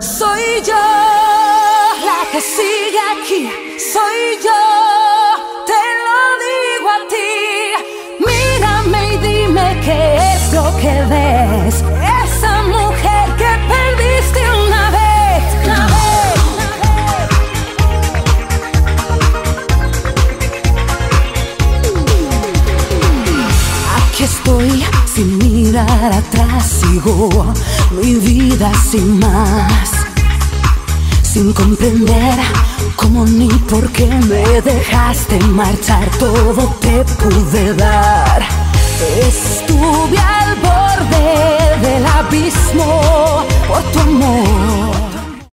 Soy yo la que sigue aquí, soy yo, te lo digo a ti. Mírame y dime qué es lo que ves. Esa mujer que perdiste una vez, una vez. Aquí estoy sin mirar atrás, sigo mi vida sin más sin comprender cómo ni por qué me dejaste marchar, todo te pude dar. Estuve al borde del abismo.